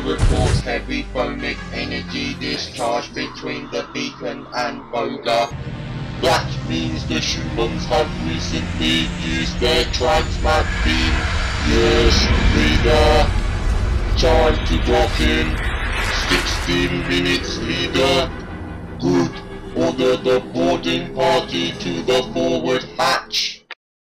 reports heavy phonic energy discharge between the beacon and Voga. That means the humans have recently used their transmat beam. Yes, leader. Time to dock in. 16 minutes, leader. Good. Order the boarding party to the fort.